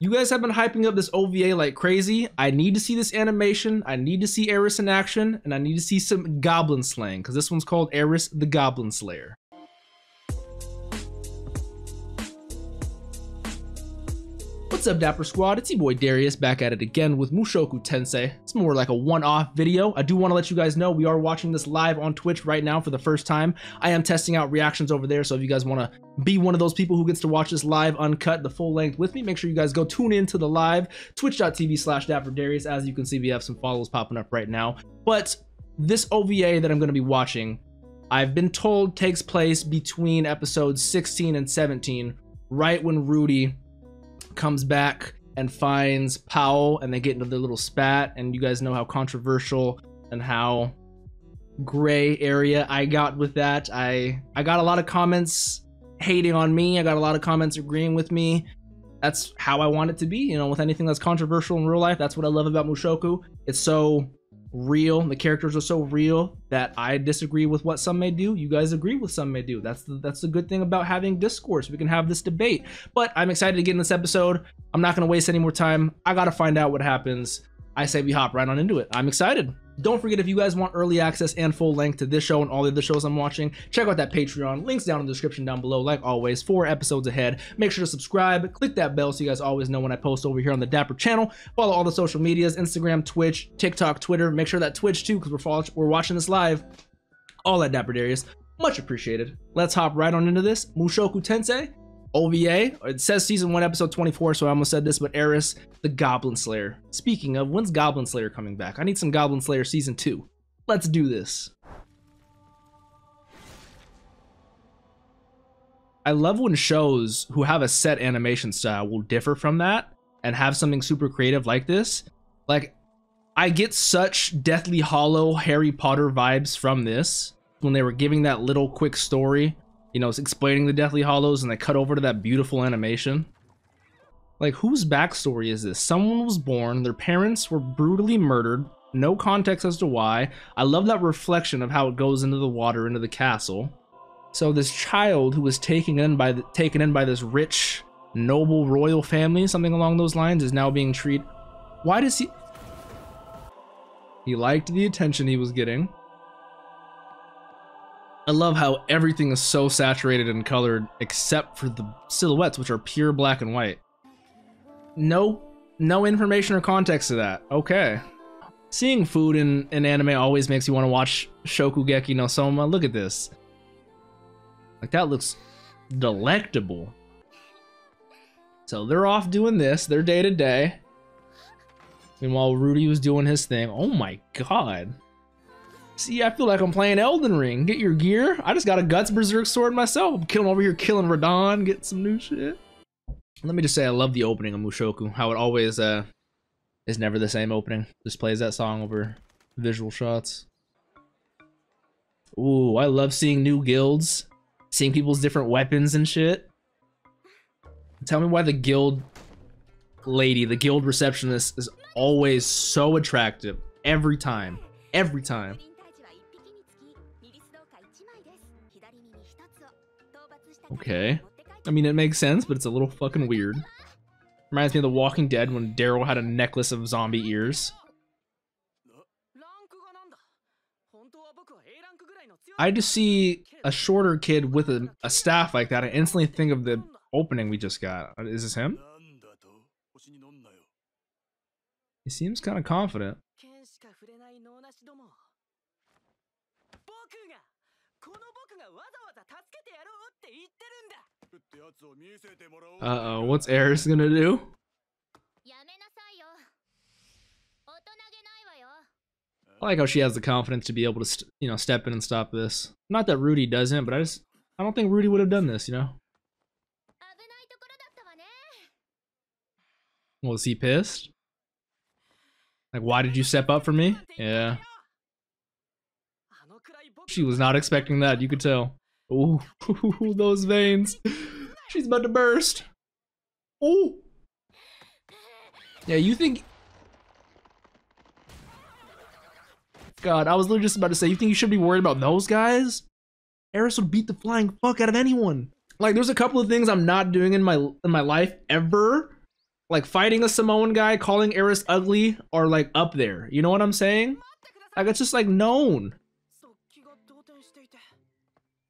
You guys have been hyping up this OVA like crazy. I need to see this animation. I need to see Eris in action, and I need to see some goblin slaying because this one's called Eris the Goblin Slayer. What's up, Dapper Squad? It's your boy Darius back at it again with Mushoku Tensei. It's more like a one-off video. I do want to let you guys know we are watching this live on Twitch right now for the first time. I am testing out reactions over there, so if you guys want to be one of those people who gets to watch this live uncut, the full length with me, make sure you guys go tune in to the live, twitch.tv slash dapperdarius. As you can see, we have some follows popping up right now. But this OVA that I'm going to be watching, I've been told takes place between episodes 16 and 17, right when Rudy comes back and finds Paul and they get into their little spat and you guys know how controversial and how gray area I got with that. I I got a lot of comments hating on me. I got a lot of comments agreeing with me. That's how I want it to be, you know, with anything that's controversial in real life. That's what I love about Mushoku. It's so real. The characters are so real that I disagree with what some may do. You guys agree with some may do. That's the that's the good thing about having discourse. We can have this debate. But I'm excited to get in this episode. I'm not gonna waste any more time. I gotta find out what happens. I say we hop right on into it. I'm excited. Don't forget if you guys want early access and full length to this show and all the other shows I'm watching, check out that Patreon. Links down in the description down below. Like always, four episodes ahead. Make sure to subscribe, click that bell so you guys always know when I post over here on the Dapper channel. Follow all the social medias, Instagram, Twitch, TikTok, Twitter. Make sure that Twitch too, because we're we're watching this live. All that Dapper Darius. Much appreciated. Let's hop right on into this. Mushoku Tensei OVA. It says season one, episode 24, so I almost said this, but Eris, the Goblin Slayer. Speaking of, when's Goblin Slayer coming back? I need some Goblin Slayer season two. Let's do this. I love when shows who have a set animation style will differ from that and have something super creative like this. Like, I get such Deathly Hallow Harry Potter vibes from this when they were giving that little quick story you know, it's explaining the Deathly Hallows and they cut over to that beautiful animation. Like, whose backstory is this? Someone was born, their parents were brutally murdered, no context as to why. I love that reflection of how it goes into the water, into the castle. So this child who was taken in by the, taken in by this rich, noble royal family, something along those lines, is now being treated. Why does he? He liked the attention he was getting. I love how everything is so saturated and colored except for the silhouettes, which are pure black and white. No, no information or context to that. Okay. Seeing food in, in anime always makes you want to watch Shokugeki no Soma. Look at this. Like, that looks delectable. So they're off doing this, they're day to day. Meanwhile, Rudy was doing his thing. Oh my god. See, I feel like I'm playing Elden Ring. Get your gear. I just got a Guts Berserk sword myself. I'm killing over here, killing Radahn, getting some new shit. Let me just say I love the opening of Mushoku. How it always uh is never the same opening. Just plays that song over visual shots. Ooh, I love seeing new guilds. Seeing people's different weapons and shit. Tell me why the guild lady, the guild receptionist is always so attractive every time. Every time. Okay. I mean, it makes sense, but it's a little fucking weird. Reminds me of The Walking Dead when Daryl had a necklace of zombie ears. I just see a shorter kid with a, a staff like that. I instantly think of the opening we just got. Uh, is this him? He seems kind of confident. Uh-oh, what's Eris gonna do? I like how she has the confidence to be able to, you know, step in and stop this. Not that Rudy doesn't, but I just, I don't think Rudy would have done this, you know? Was he pissed? Like, why did you step up for me? Yeah. She was not expecting that, you could tell. Ooh, those veins. She's about to burst. Ooh. Yeah, you think... God, I was literally just about to say, you think you should be worried about those guys? Eris would beat the flying fuck out of anyone. Like, there's a couple of things I'm not doing in my in my life ever like fighting a Samoan guy, calling Eris ugly, are like up there. You know what I'm saying? Like it's just like known.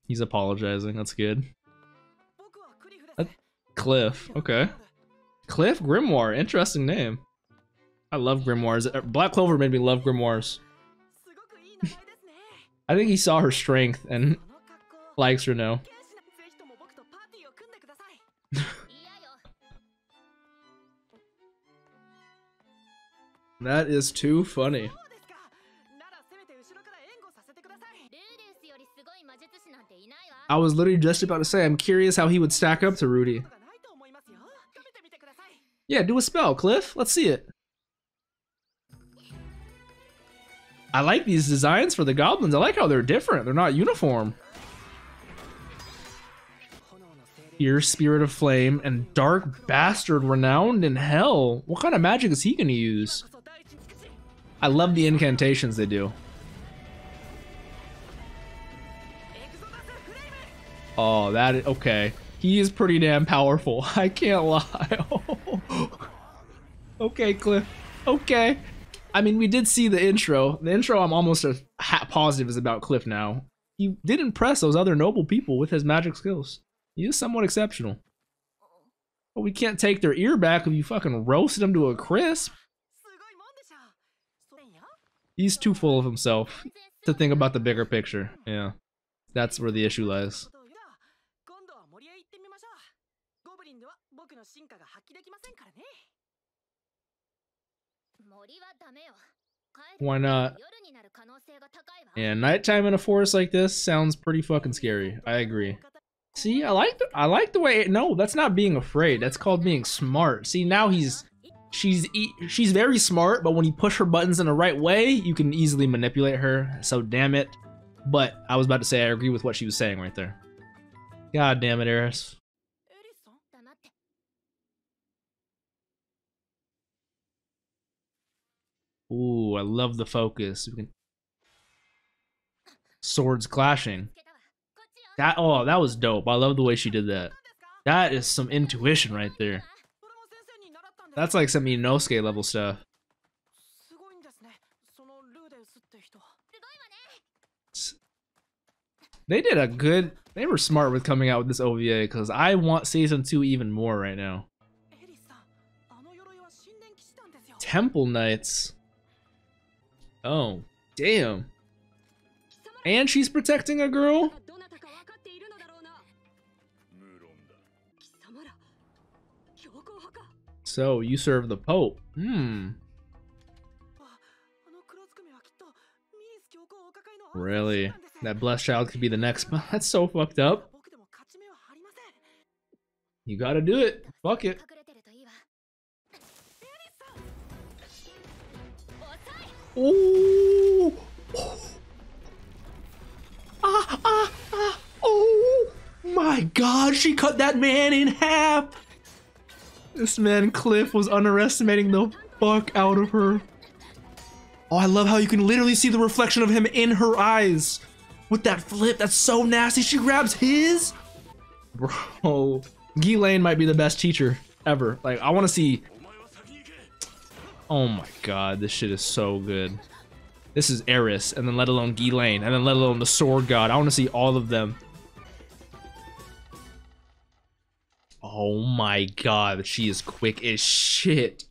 He's apologizing. That's good. Cliff. Okay. Cliff Grimoire. Interesting name. I love grimoires. Uh, Black Clover made me love grimoires. I think he saw her strength and likes her now. that is too funny. I was literally just about to say, I'm curious how he would stack up to Rudy. Yeah, do a spell, Cliff. Let's see it. I like these designs for the goblins. I like how they're different. They're not uniform. Fierce Spirit of Flame and Dark Bastard Renowned in Hell. What kind of magic is he going to use? I love the incantations they do. Oh, that is, okay. He is pretty damn powerful. I can't lie. okay, Cliff. Okay. I mean, we did see the intro. The intro, I'm almost a positive is about Cliff now. He did impress those other noble people with his magic skills. He is somewhat exceptional. But we can't take their ear back if you fucking roasted them to a crisp. He's too full of himself to think about the bigger picture. Yeah. That's where the issue lies. Why not? Yeah, nighttime in a forest like this sounds pretty fucking scary. I agree. See, I like the I like the way. It, no, that's not being afraid. That's called being smart. See, now he's she's she's very smart, but when you push her buttons in the right way, you can easily manipulate her. So damn it. But I was about to say I agree with what she was saying right there. God damn it, Eris. Ooh, I love the focus. We can swords clashing. That oh, that was dope. I love the way she did that. That is some intuition right there. That's like some Inosuke level stuff. They did a good. They were smart with coming out with this OVA because I want season two even more right now. Temple Knights. Oh, damn. And she's protecting a girl? So, you serve the Pope. Hmm. Really? That blessed child could be the next. That's so fucked up. You gotta do it. Fuck it. Oh! Ah, ah, ah, oh my god, she cut that man in half! This man, Cliff, was underestimating the fuck out of her. Oh, I love how you can literally see the reflection of him in her eyes. With that flip, that's so nasty. She grabs his? Bro, Ghislaine might be the best teacher ever. Like, I want to see Oh my god, this shit is so good. This is Eris, and then let alone Ghislaine, and then let alone the Sword God. I want to see all of them. Oh my god, she is quick as shit.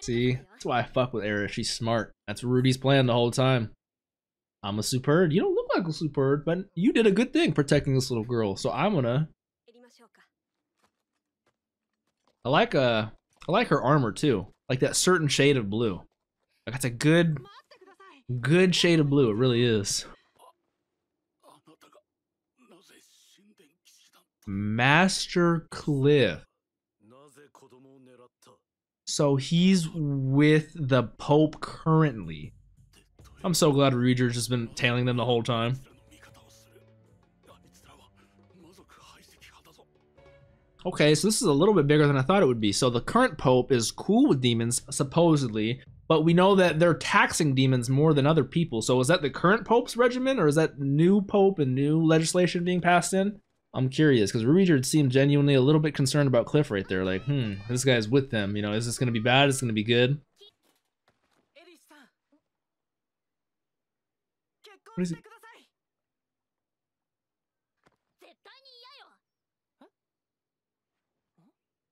See, that's why I fuck with Eris. She's smart. That's Rudy's plan the whole time. I'm a Superd. You don't look like Superd, but you did a good thing protecting this little girl. So I'm gonna. I like uh, I like her armor too. Like that certain shade of blue. Like it's a good, good shade of blue. It really is. Master Cliff. So he's with the Pope currently. I'm so glad Ruijerd's just been tailing them the whole time. Okay, so this is a little bit bigger than I thought it would be. So the current pope is cool with demons, supposedly, but we know that they're taxing demons more than other people. So is that the current pope's regimen, or is that new pope and new legislation being passed in? I'm curious because Ruijerd seemed genuinely a little bit concerned about Cliff right there. Like, hmm, this guy's with them. You know, is this going to be bad? Is going to be good? What is it?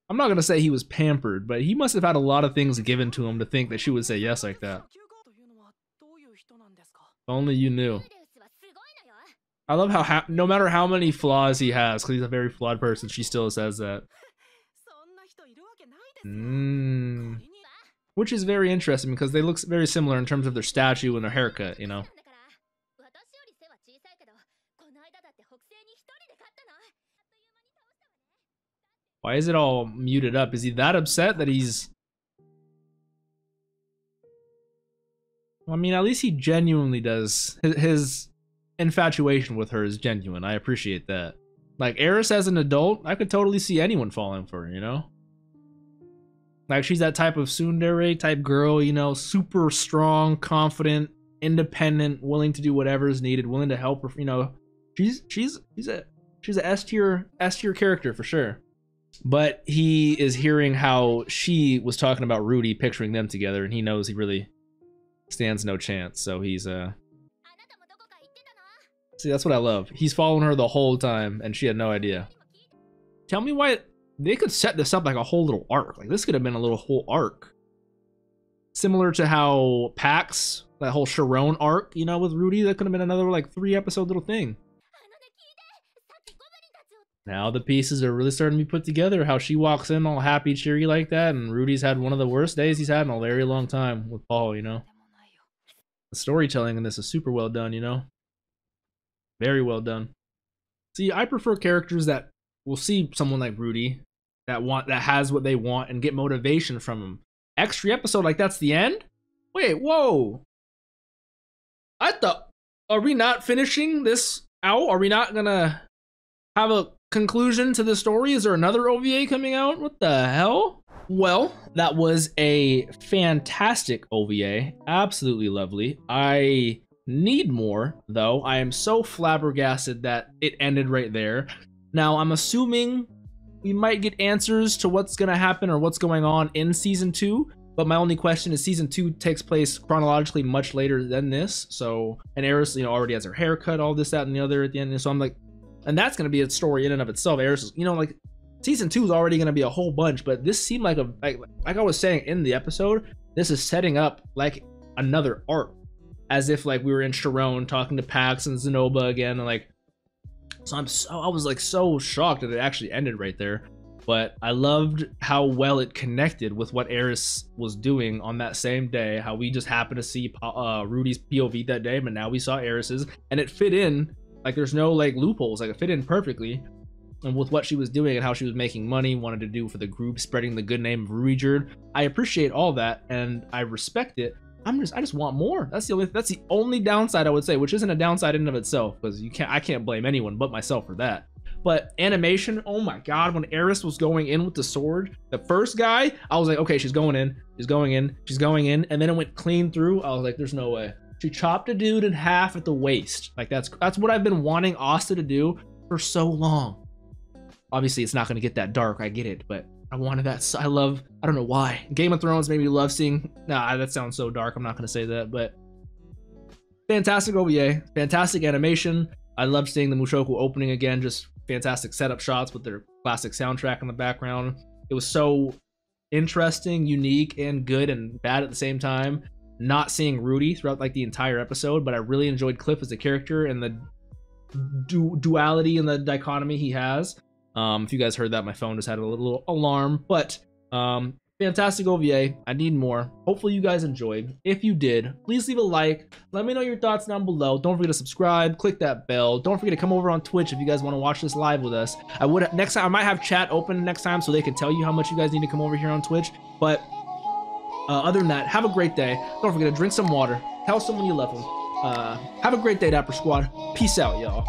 I'm not gonna say he was pampered, but he must have had a lot of things given to him to think that she would say yes like that. If only you knew. I love how no matter how many flaws he has, because he's a very flawed person, she still says that. Mm. Which is very interesting because they look very similar in terms of their statue and their haircut, you know. Why is it all muted up? Is he that upset that he's... I mean, at least he genuinely does. His, his infatuation with her is genuine. I appreciate that. Like, Eris as an adult, I could totally see anyone falling for her, you know? Like, she's that type of tsundere type girl, you know, super strong, confident, independent, willing to do whatever is needed, willing to help her, you know. She's, she's, she's a, she's a S tier, S tier character for sure. But he is hearing how she was talking about Rudy, picturing them together, and he knows he really stands no chance. So he's uh See, that's what I love. He's following her the whole time, and she had no idea. Tell me why they could set this up like a whole little arc. Like this could have been a little whole arc. Similar to how Pax, that whole Shirone arc, you know, with Rudy, that could have been another like three episode little thing. Now the pieces are really starting to be put together. How she walks in all happy, cheery like that, and Rudy's had one of the worst days he's had in a very long time with Paul, you know. The storytelling in this is super well done, you know. Very well done. See, I prefer characters that will see someone like Rudy that want that has what they want and get motivation from him. Extra episode like that's the end? Wait, whoa. I thought are we not finishing this out? Are we not gonna have a conclusion to the story? Is there another OVA coming out? What the hell? Well, that was a fantastic OVA. Absolutely lovely. I need more, though. I am so flabbergasted that it ended right there. Now, I'm assuming we might get answers to what's going to happen or what's going on in season two. But my only question is season two takes place chronologically much later than this. So, and Eris, you know, already has her haircut, all this, that, and the other at the end. So I'm like, and that's going to be a story in and of itself. Eris, you know, like season two is already going to be a whole bunch, but this seemed like a like, like I was saying in the episode, this is setting up like another arc, as if like we were in Shirone talking to Pax and Zanoba again, and like. So I'm so I was like so shocked that it actually ended right there but I loved how well it connected with what Eris was doing on that same day. How we just happened to see uh, Rudy's POV that day, but now we saw Eris's, and it fit in like there's no like loopholes. Like it fit in perfectly. And with what she was doing and how she was making money, wanted to do for the group, spreading the good name of Ruijerd. I appreciate all that and I respect it. I'm just I just want more. That's the only that's the only downside I would say, which isn't a downside in and of itself, because you can't I can't blame anyone but myself for that. But animation, oh my god, when Eris was going in with the sword, the first guy, I was like, okay, she's going in, she's going in, she's going in, and then it went clean through. I was like, there's no way. She chopped a dude in half at the waist. Like that's that's what I've been wanting Asta to do for so long. Obviously, it's not going to get that dark. I get it, but I wanted that. So I love. I don't know why. Game of Thrones made me love seeing. Nah, that sounds so dark. I'm not going to say that, but fantastic OVA, fantastic animation. I love seeing the Mushoku opening again. Just fantastic setup shots with their classic soundtrack in the background. It was so interesting, unique, and good and bad at the same time not seeing Rudy throughout like the entire episode, but I really enjoyed Cliff as a character and the du- duality and the dichotomy he has. Um, if you guys heard that, my phone just had a little alarm, but um, fantastic OVA. I need more. Hopefully you guys enjoyed. If you did, please leave a like. Let me know your thoughts down below. Don't forget to subscribe, click that bell. Don't forget to come over on Twitch if you guys want to watch this live with us. I would next time I might have chat open next time so they can tell you how much you guys need to come over here on Twitch. But uh, other than that, have a great day. Don't forget to drink some water. Tell someone you love them. Uh, have a great day, Dapper Squad. Peace out, y'all.